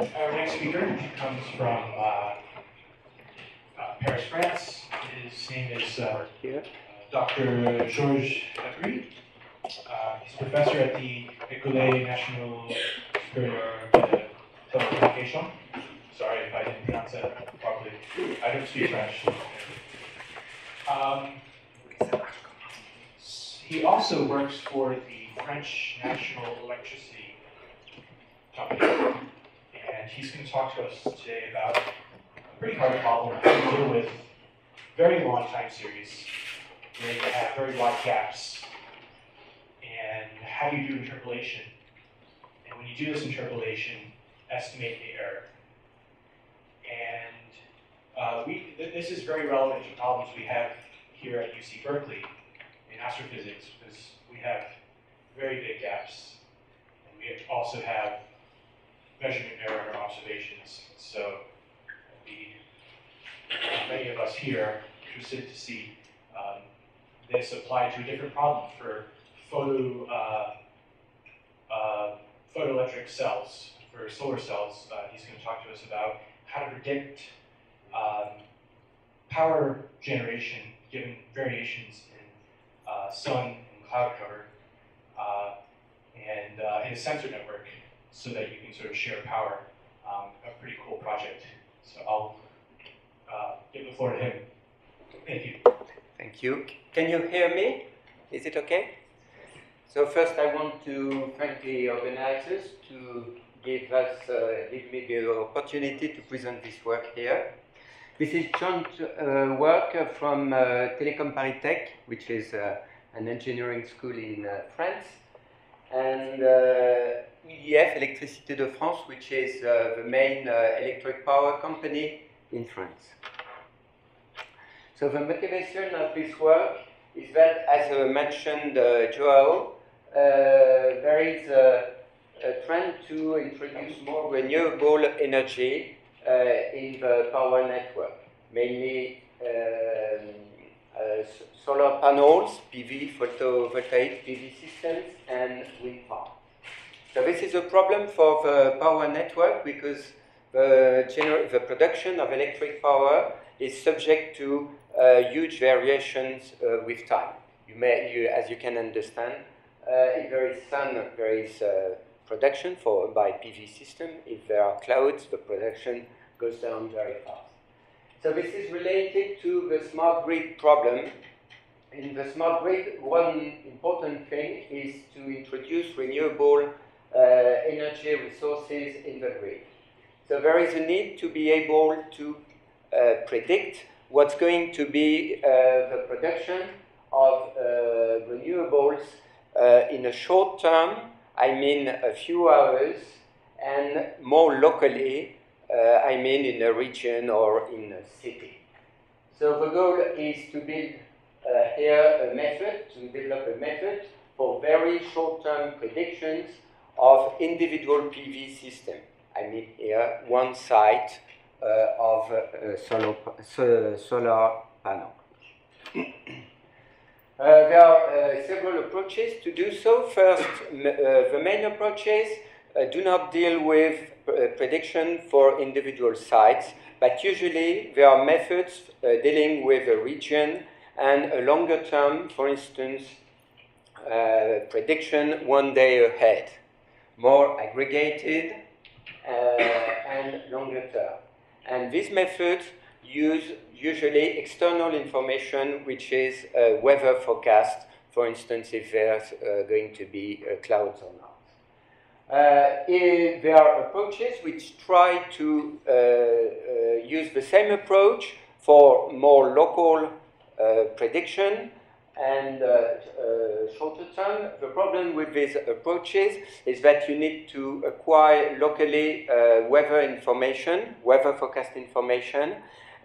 Our next speaker comes from uh, uh, Paris, France. His name is uh, Dr. Georges Hebrail. Uh, he's a professor at the École Nationale Supérieure de Télécommunications. Sorry if I didn't pronounce that properly. I don't speak French. Um, he also works for the French National Electricity Company. And he's going to talk to us today about a pretty hard problem to deal with very long time series where you have very wide gaps. And how do you do interpolation? And when you do this interpolation, estimate the error. And uh, we, th- this is very relevant to problems we have here at UC Berkeley in astrophysics because we have very big gaps. And we also have measurement error in our observations. So the, many of us here are interested to see um, this applied to a different problem for photo, uh, uh, photoelectric cells, for solar cells. Uh, he's going to talk to us about how to predict um, power generation given variations in uh, sun and cloud cover uh, and uh, a sensor network so that you can sort of share power. Um, a pretty cool project. So I'll uh, give the floor to him. Thank you. Thank you. Can you hear me? Is it okay? So first I want to thank the organizers to give us, uh, give me the opportunity to present this work here. This is joint uh, work from uh, Telecom Paris Tech, which is uh, an engineering school in uh, France, and uh, EDF, Électricité de France, which is uh, the main electric power company in France. So the motivation of this work is that, as uh, mentioned uh, Joao, uh, there is a, a, trend to introduce more renewable energy uh, in the power network, mainly um, uh, solar panels, PV, photovoltaic PV systems, and wind farms. So this is a problem for the power network because the, the production of electric power is subject to uh, huge variations uh, with time. You may, you, as you can understand, uh, if there is sun, there is uh, production for by PV system. If there are clouds, the production goes down very fast. So this is related to the smart grid problem. In the smart grid, one important thing is to introduce renewable uh, energy resources in the grid. So there is a need to be able to uh, predict what's going to be uh, the production of uh, renewables uh, in a short term, I mean a few hours, and more locally, I mean in a region or in a city. So the goal is to build uh, here a method, to develop a method for very short-term predictions of individual PV system. I mean here one site uh, of uh, solar, so, solar panel. Uh, there are several approaches to do so. First, the main approaches do not deal with prediction for individual sites, but usually there are methods dealing with a region and a longer term, for instance, uh, prediction one day ahead, more aggregated uh, and longer term. And these methods use usually external information, which is weather forecast, for instance, if there's uh, going to be uh, clouds or not. Uh, there are approaches which try to uh, uh, use the same approach for more local uh, prediction and uh, shorter term. The problem with these approaches is that you need to acquire locally weather information, weather forecast information,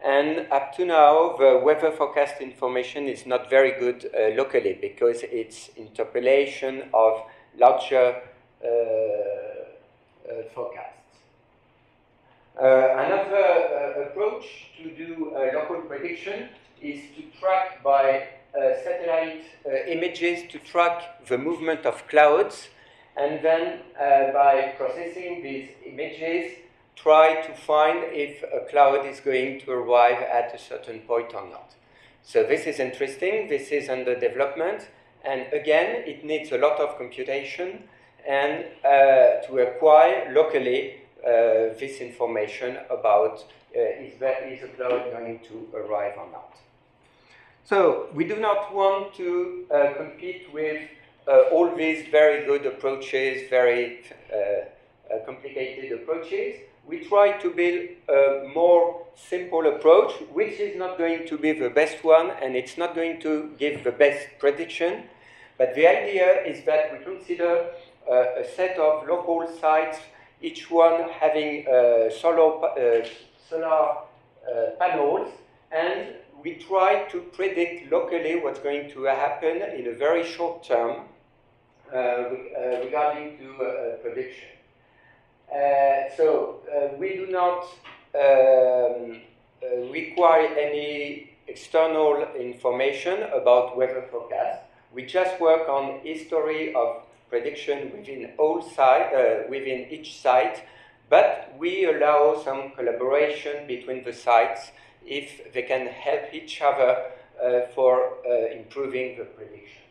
and up to now, the weather forecast information is not very good uh, locally because it's interpolation of larger forecasts. another approach to do local prediction is to track by uh, satellite uh, images to track the movement of clouds, and then uh, by processing these images, try to find if a cloud is going to arrive at a certain point or not. So this is interesting, this is under development, and again, it needs a lot of computation and uh, to acquire locally uh, this information about uh, is, that, is a cloud going to arrive or not. So we do not want to compete with all these very good approaches, very complicated approaches we try to build a more simple approach, which is not going to be the best one and it's not going to give the best prediction. But the idea is that we consider a set of local sites, each one having uh, solar, uh, solar uh, panels, and we try to predict locally what's going to happen in a very short term regarding to prediction. So we do not um, require any external information about weather forecast. We just work on history of prediction within all site, uh, within each site, but we allow some collaboration between the sites if they can help each other uh, for uh, improving the prediction.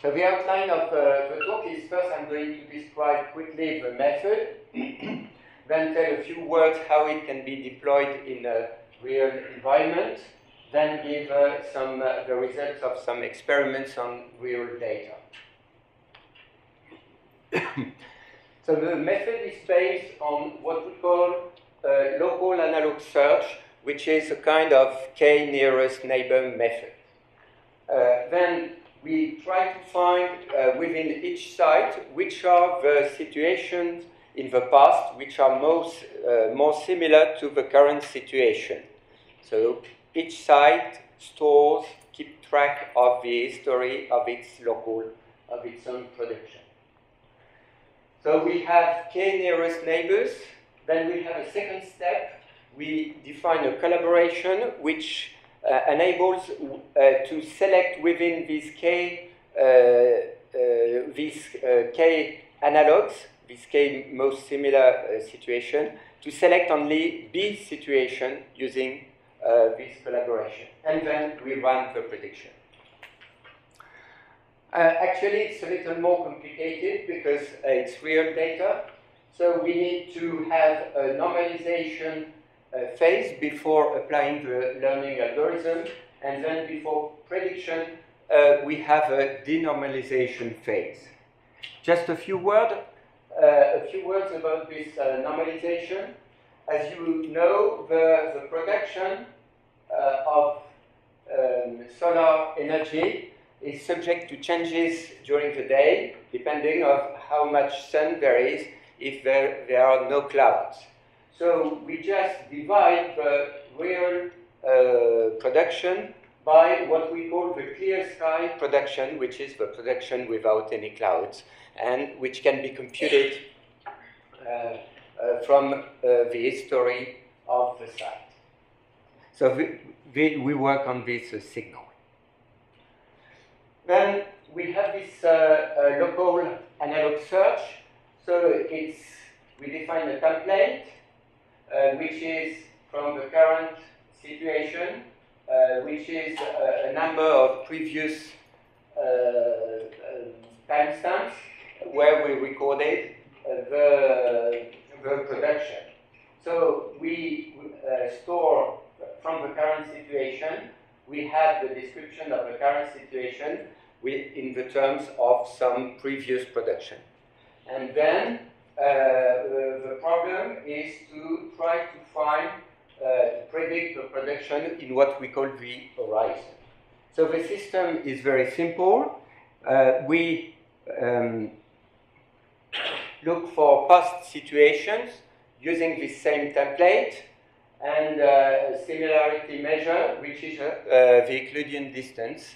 So the outline of uh, the talk is first I'm going to describe quickly the method, then tell a few words how it can be deployed in a real environment, then give uh, some uh, the results of some experiments on real data. so the method is based on what we call uh, local analog search, which is a kind of k nearest neighbor method. Uh, then we try to find uh, within each site which are the situations in the past which are most, more similar to the current situation. So each site stores, keep track of the history of its local, of its own production. So we have k nearest neighbors. Then we have a second step. We define a collaboration which uh, enables uh, to select within these K, uh, these K analogs, this K most similar situation, to select only B situation using this collaboration. And then we run the prediction. Uh, actually, it's a little more complicated because uh, it's real data. So we need to have a normalization uh, phase before applying the learning algorithm, and then before prediction, uh, we have a denormalization phase. Just a few words, uh, a few words about this uh, normalization. As you know, the, the production uh, of um, solar energy is subject to changes during the day, depending on how much sun there is if there, there are no clouds. So we just divide the real uh, production by what we call the clear sky production, which is the production without any clouds, and which can be computed uh, uh, from uh, the history of the site. So we, we, we work on this uh, signal. Then we have this uh, local analog search. So it's we define a template uh, which is from the current situation, uh, which is a, a, number of previous uh, um, timestamps where we recorded the, the production. So we store from the current situation, we have the description of the current situation with, in the terms of some previous production. And then uh, the, the, problem is to try to find, uh, to predict the production in what we call the horizon. So the system is very simple. Uh, we um, look for past situations using the same template and uh, similarity measure, which is uh, the Euclidean distance.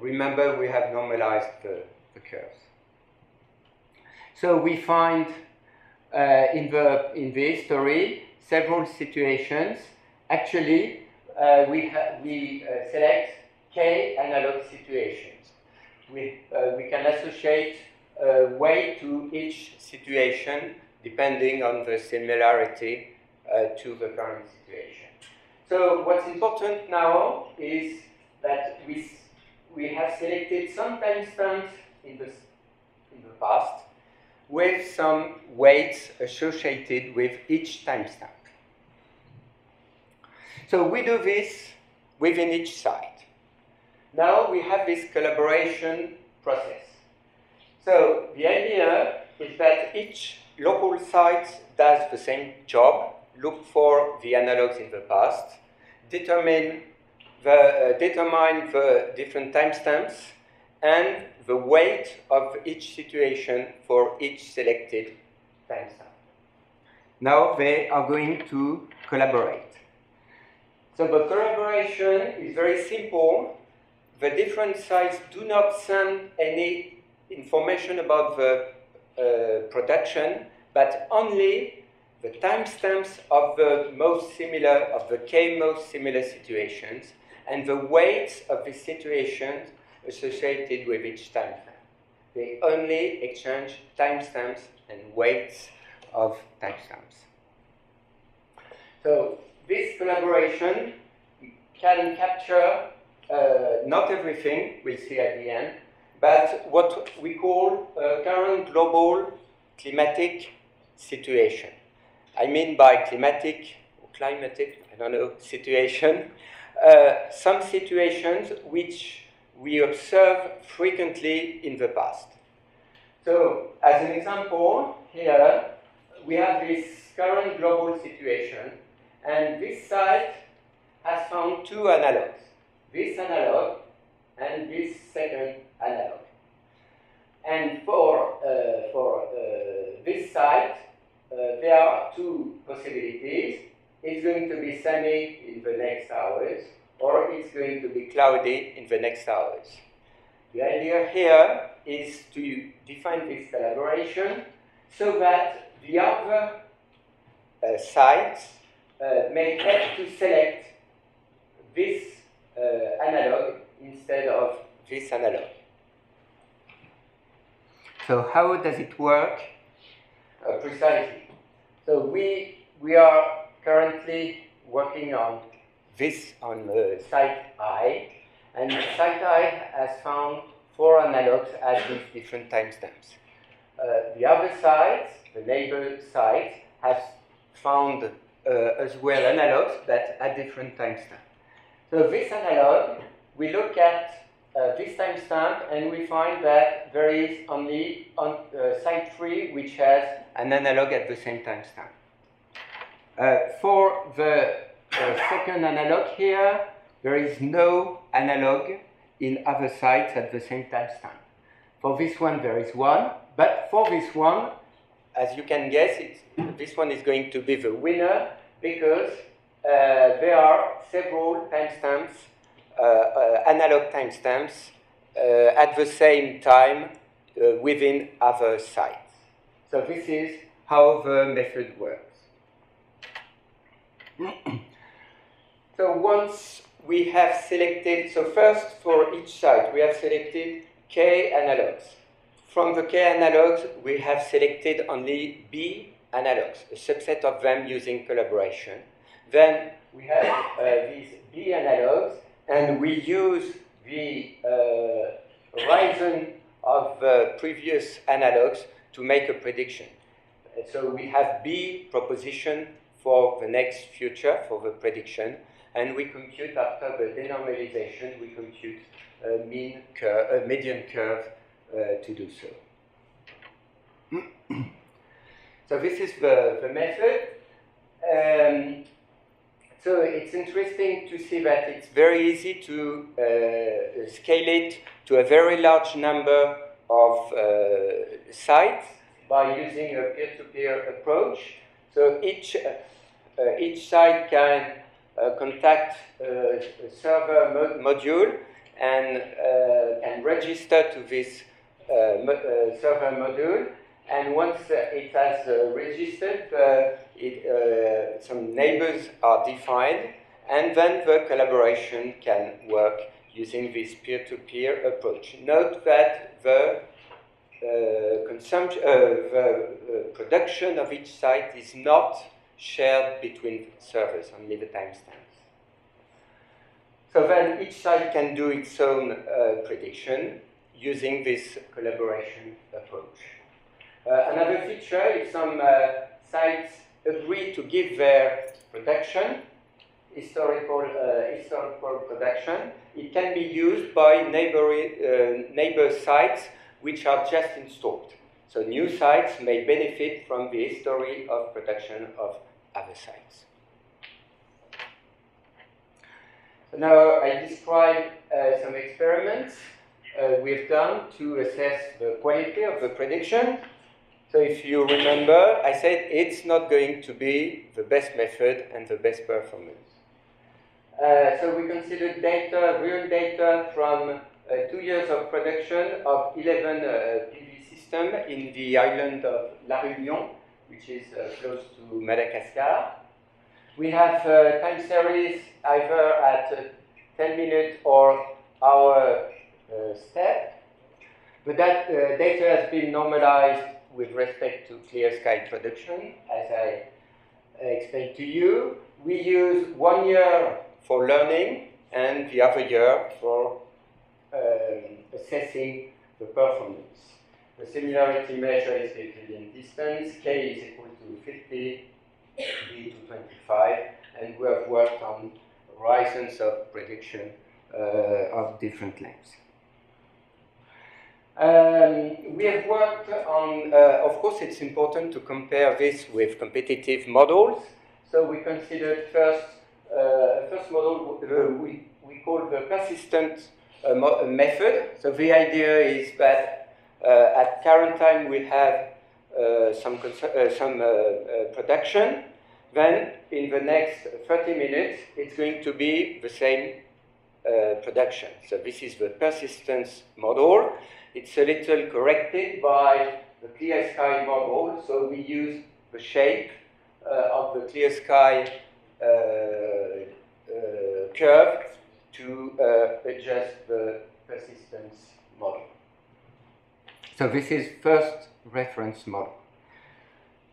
Remember, we have normalized the, the curves. So we find uh, in, the, in the history several situations. Actually, uh, we, we uh, select k analog situations. We, uh, we can associate uh, weight to each situation depending on the similarity Uh, to the current situation. So what's important now is that we, we have selected some timestamps in the, in the past with some weights associated with each timestamp. So we do this within each site. Now we have this collaboration process. So the idea is that each local site does the same job, look for the analogs in the past, determine the, uh, determine the different timestamps, and the weight of each situation for each selected timestamp. Now they are going to collaborate. So the collaboration is very simple. The different sites do not send any information about the uh, production, but only the timestamps of the most similar, of the k most similar situations, and the weights of the situations associated with each timestamp. They only exchange timestamps and weights of timestamps. So this collaboration can capture uh, not everything, we'll see at the end, but what we call a current global climatic situation. I mean by climatic climatic, I don't know, situation, uh, some situations which we observe frequently in the past. So, as an example, here we have this current global situation, and this site has found two analogs this analog and this second analog. And for, uh, for uh, this site, uh, there are two possibilities. It's going to be sunny in the next hours, or it's going to be cloudy in the next hours. The idea here is to define this collaboration so that the other uh, sites uh, may have to select this uh, analog instead of this analog. So how does it work uh, precisely? So we, we are currently working on this on uh, site I, and site I has found four analogs at these different timestamps. Uh, the other sites, the neighbor sites, have found uh, as well analogs, but at different timestamps. So this analog, we look at uh, this timestamp and we find that there is only on uh, site 3 which has an analog at the same timestamp. Uh, for the uh, second analog here, there is no analog in other sites at the same timestamp. For this one, there is one, but for this one, as you can guess, this one is going to be the winner because uh, there are several timestamps, uh, uh, analog timestamps, at the same time within other sites. So this is how the method works. so once we have selected, so first for each site, we have selected K analogs. From the K analogs, we have selected only B analogs, a subset of them using collaboration. Then we have uh, these B analogs, and we use the uh, horizon of uh, previous analogs to make a prediction. So we have B proposition for the next future, for the prediction, and we compute after the denormalization, we compute a mean curve, a median curve uh, to do so. so this is the, the method. Um, so it's interesting to see that it's very easy to uh, scale it to a very large number of uh, sites by using a peer-to-peer -peer approach. So each, uh, uh each site can uh, contact a server mod module and uh, can register to this mo server module. And once it has registered, it, uh, some neighbors are defined, and then the collaboration can work using this peer-to-peer -peer approach. Note that the uh, consumption, uh, the uh, production of each site is not shared between servers, only the timestamps. So then each site can do its own uh, prediction using this collaboration approach. Uh, another feature if some uh, sites agree to give their protection, historical, uh, historical production. It can be used by neighbor, neighbor sites which are just installed. So new sites may benefit from the history of production of other sites. Now I describe uh, some experiments uh, we've done to assess the quality of the prediction. So if you remember, I said it's not going to be the best method and the best performance. Uh, so we considered data, real data from uh, two years of production of 11 uh, PV systems in the island of La Réunion, which is uh, close to Madagascar. We have uh, time series either at uh, 10 minutes or hour uh, step. But that uh, data has been normalized with respect to clear sky production, as I explained to you. We use one year for learning and the other year for um, assessing the performance. The similarity measure is the Euclidean distance, k is equal to 50, b to 25, and we have worked on horizons of prediction uh, of different lengths. Um, we have worked on, uh, of course, it's important to compare this with competitive models. So we considered first, uh, first model uh, we, we call the persistent uh, method. So the idea is that uh, at current time we have uh, some, some production. Then in the next 30 minutes, it's going to be the same production. So this is the persistence model. It's a little corrected by the clear sky model, so we use the shape of the clear sky curve to uh, adjust the persistence model. So this is first reference model.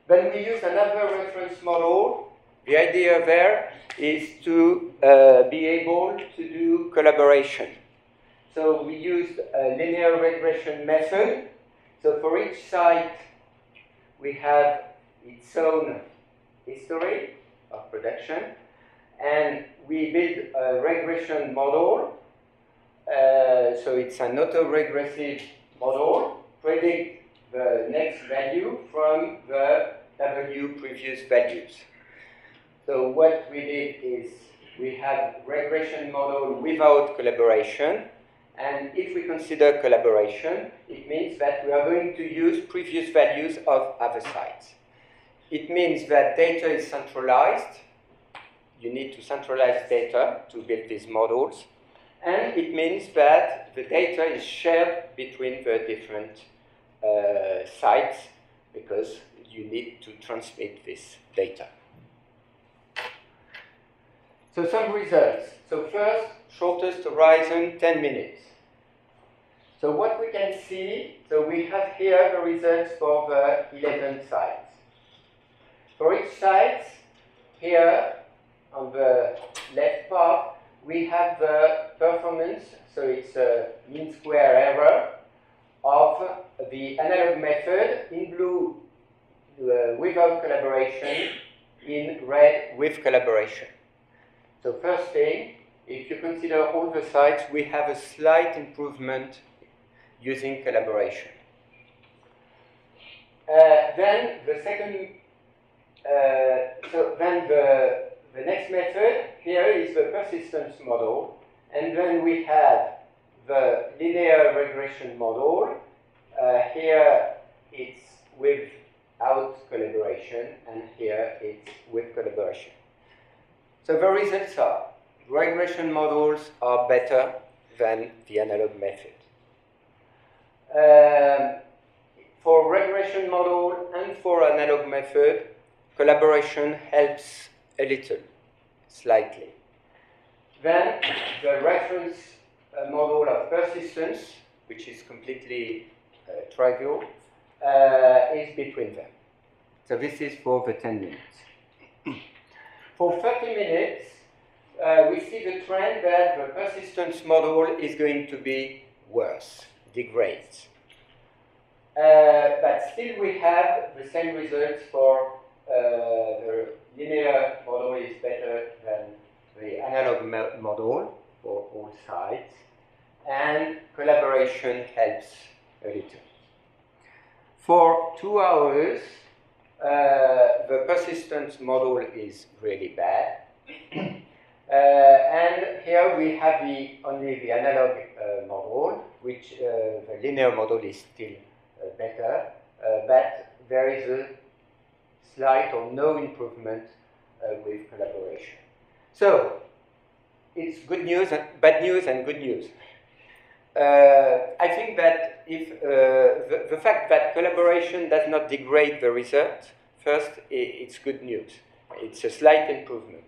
Then we use another reference model. The idea there is to uh, be able to do collaboration. So we used a linear regression method. So for each site, we have its own history of production, and we build a regression model. Uh, so it's an auto-regressive model, predict the next value from the W previous values. So what we did is we have regression model without collaboration, and if we consider collaboration, it means that we are going to use previous values of other sites. It means that data is centralized. You need to centralize data to build these models. And it means that the data is shared between the different uh, sites because you need to transmit this data. So some results. So first, shortest horizon, 10 minutes. So what we can see, so we have here the results for the 11 sites. For each site, here on the left part, we have the performance, so it's a mean square error of the analog method in blue uh, without collaboration, in red with collaboration. So first thing, if you consider all the sites, we have a slight improvement using collaboration. Uh, then the second, uh, so then the, the next method here is the persistence model, and then we have the linear regression model. Uh, here it's without collaboration, and here it's with collaboration. So the results are regression models are better than the analog method. Um, for regression model and for analog method, collaboration helps a little, slightly. Then the reference uh, model of persistence, which is completely uh, trivial, uh, is between them. So this is for the 10 minutes. for 30 minutes, uh, we see the trend that the persistence model is going to be worse, degrades. Uh, but still we have the same results for uh, the linear model is better than the analog model for all sides, and collaboration helps a little. For two hours, uh, the persistence model is really bad. uh, and here we have the, only the analog uh, model, which uh, the linear model is still uh, better, uh, but there is a slight or no improvement with collaboration. So, it's good news, and bad news, and good news. Uh, I think that if uh, the, the, fact that collaboration does not degrade the result, first, it's good news. It's a slight improvement.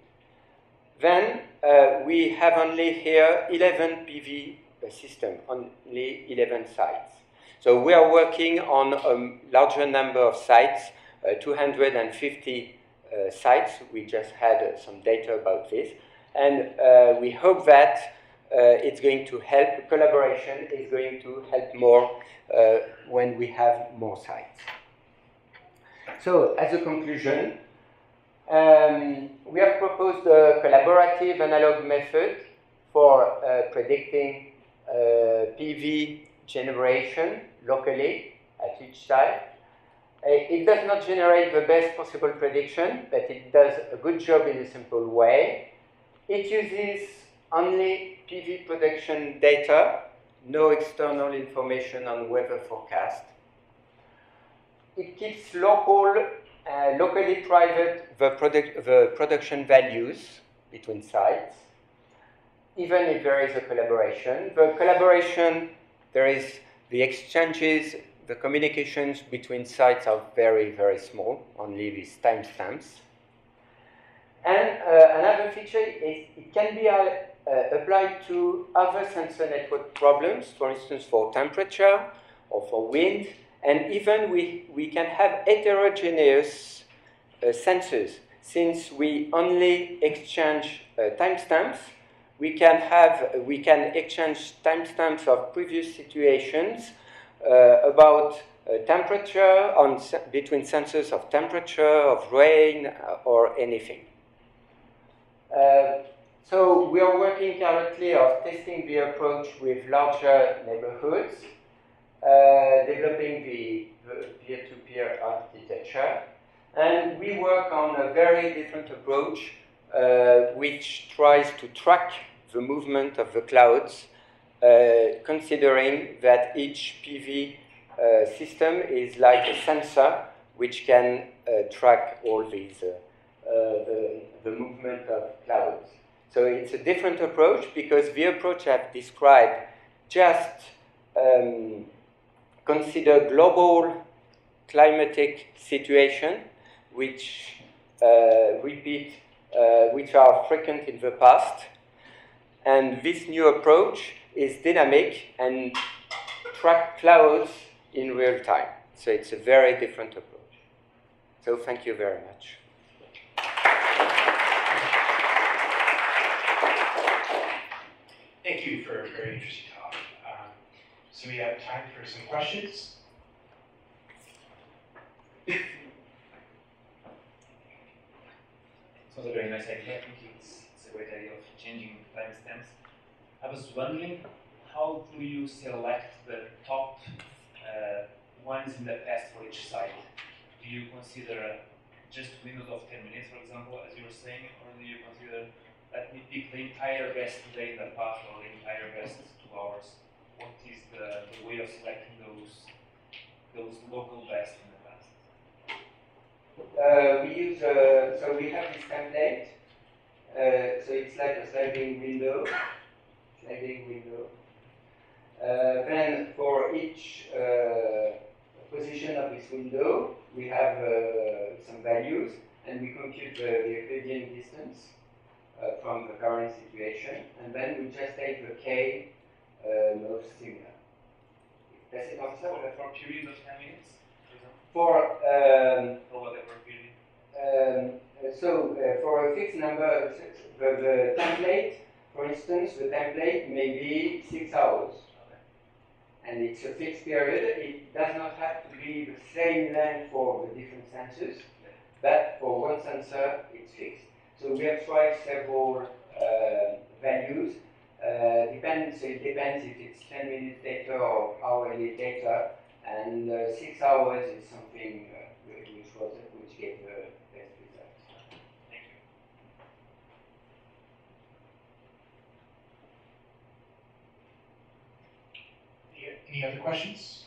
Then uh, we have only here 11 PV system, only 11 sites. So we are working on a larger number of sites, uh, 250 uh, sites. We just had uh, some data about this. And uh, we hope that uh, it's going to help, collaboration is going to help more uh, when we have more sites. So, as a conclusion, um, we have proposed a collaborative analog method for uh, predicting uh, PV generation locally at each site. Uh, it does not generate the best possible prediction, but it does a good job in a simple way. It uses only PV production data, no external information on weather forecast. It keeps local, uh, locally private the, product, the production values between sites, even if there is a collaboration. The collaboration, there is the exchanges, the communications between sites are very, very small, only these timestamps. And uh, another feature is it can be uh, uh, applied to other sensor network problems, for instance, for temperature or for wind, and even we, we can have heterogeneous uh, sensors. Since we only exchange uh, timestamps, we can have we can exchange timestamps of previous situations about uh, temperature on between sensors of temperature, of rain, or anything. So we are working currently of testing the approach with larger neighborhoods, uh, developing the peer-to-peer architecture, and we work on a very different approach uh, which tries to track the movement of the clouds, uh, considering that each PV uh, system is like a sensor which can uh, track all these uh, the, the movement of clouds. So it's a different approach because the approach I've described just um, consider global climatic situation which uh, repeat, uh, which are frequent in the past. And this new approach is dynamic and track clouds in real time. So it's a very different approach. So thank you very much. Thank you for a very interesting talk. Um, so we have time for some questions. Sounds a very nice idea. I think it's, it's a great idea of changing timestamps. I was wondering, how do you select the top uh, ones in the past for each site? Do you consider just windows of 10 minutes, for example, as you were saying, or do you consider let me pick the entire best today in the past or the entire best two hours. What is the, the way of selecting those those local best in the past? Uh, we use uh, so we have this template. Uh, so it's like a sliding window, sliding window. Uh, then for each uh, position of this window, we have uh, some values, and we compute the, Euclidean distance uh, from the current situation, and then we just take the k uh, most similar. Does it answer? For a period of 10 minutes, for example, For um, whatever period. Um, so uh, for a fixed number, the, the template, for instance, the template may be six hours, and it's a fixed period. It does not have to be the same length for the different sensors, but for one sensor, it's fixed. So we have tried several uh, values. Uh, depends. So it depends if it's 10 minutes data or hourly data, and uh, six hours is something uh, which was which gave the best results. Thank you. Any, any other questions?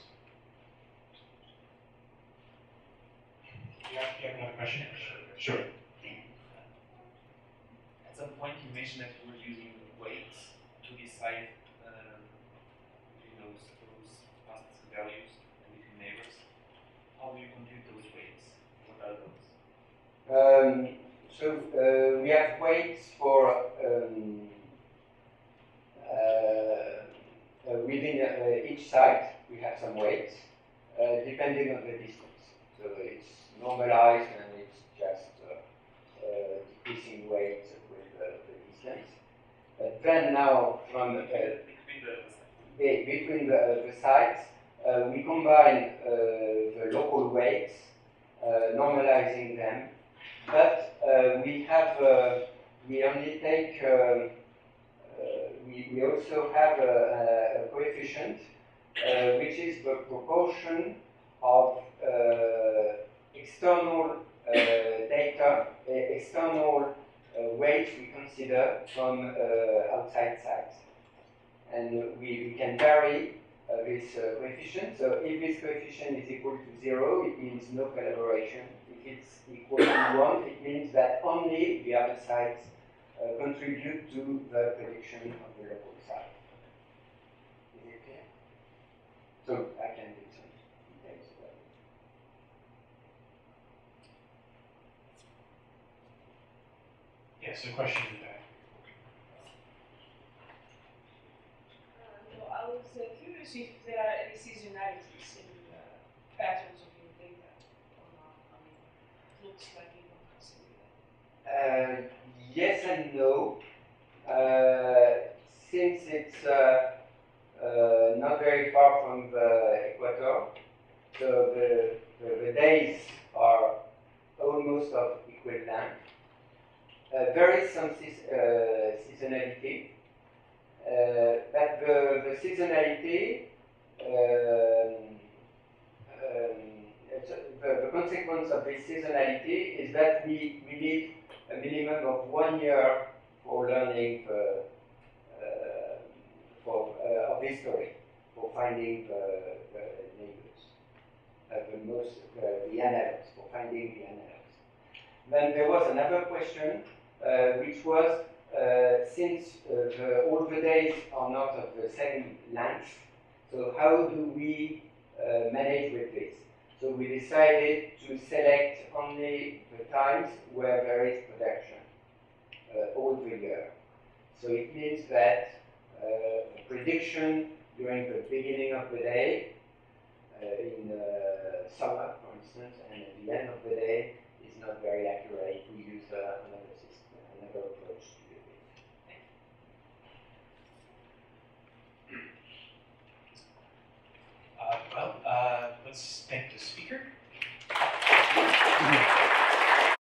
You have, you have another question? Sure. At some point, you mentioned that you were using weights to decide um, between those, those past values and between neighbors. How do you compute those weights? What are those? Um, so uh, we have weights for um, uh, uh, within uh, each site. We have some weights uh, depending on the distance. So it's normalized and it's just uh, uh, decreasing weight with the distance. Then now from uh, Between the be- between the, the sites, we combine the local weights, normalizing them, but we have, we only take, um, we, we also have a, a, coefficient, uh, which is the proportion of uh, external uh, data, uh, external uh, weights we consider from uh, outside sites and we, we can vary this coefficient. So if this coefficient is equal to zero, it means no collaboration. If it's equal to one, it means that only the other sites uh, contribute to the prediction of the local site. Is it clear? So I can give some details about it. Yes, a question in the back. Uh, no, I was uh, curious if there are any seasonalities in the patterns of your data or not. I mean, it looks like you don't consider that. Uh, yes and no. Uh, since it's uh, uh, not very far from the equator, so the, the, the days are almost of equal length. Uh, there is some uh, seasonality, uh, but the, the seasonality um, um, the, the consequence of this seasonality is that we, we need a minimum of one year for learning the, uh, for, uh, of history, for finding the, the neighbors, uh, the most, the, the analogs, for finding the analogs. Then there was another question, uh, which was, uh, since uh, the, all the days are not of the same length, so how do we uh, manage with this? So we decided to select only the times where there is production uh, all the year. So it means that uh, prediction during the beginning of the day, uh, in uh, summer for instance, and at the end of the day is not very accurate. We use uh, another system, another approach. Uh, well, uh, let's thank the speaker.